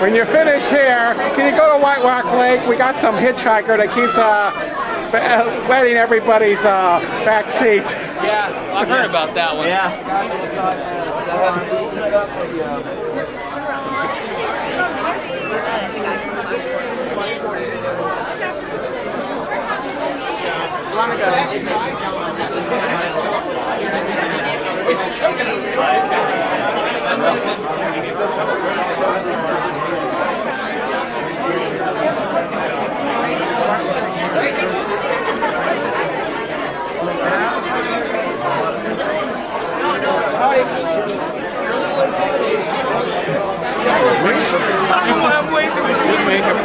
when you finish here, can you go to White Rock Lake? We got some hitchhiker that keeps uh, uh, wetting everybody's uh, back seat. Yeah, I've heard about that one.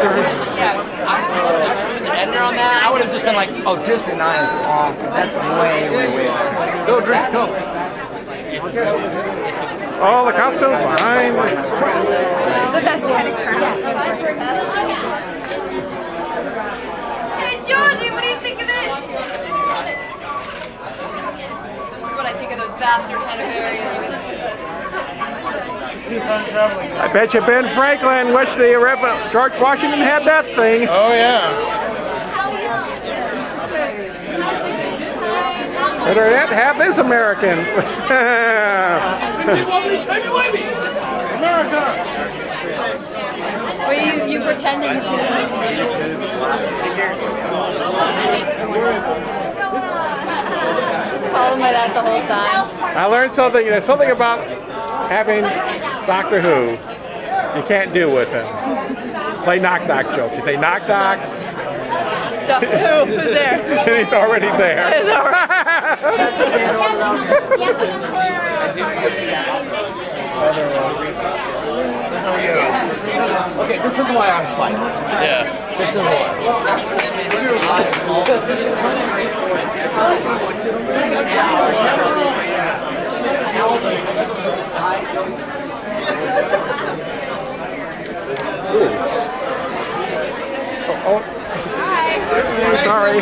And then on that, I would have just been like, Oh, District 9 is awesome. That's way, way, way. Go drink, go. Oh, the costume behind. The best thing. Hey, Georgie, what do you think of this? This is what I think of those bastard Hanoverians. I bet you Ben Franklin wished the Rev- George Washington had that thing. Oh yeah. Better yet, have this American. Were you, you pretending? Follow my dad the whole time. I learned something. There's something about having Doctor Who you can't do with him. Play knock knock jokes. You say knock knock, Doctor Who? Who's there? and he's already there. It's alright. Okay, this is why I'm spiking. yeah. This is why. Oh, sorry.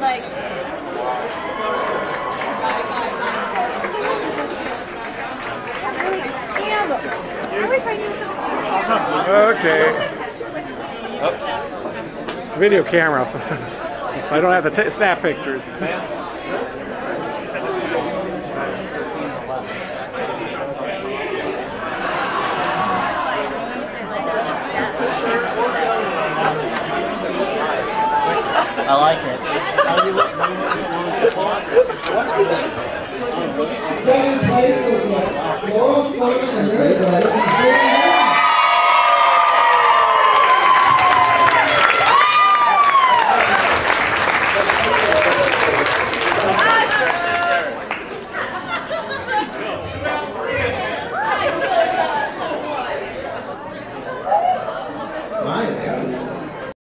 like. I wish I knew. Okay. Oh. Video camera, I don't have to snap pictures. I like it.